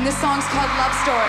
and this song's called Love Story.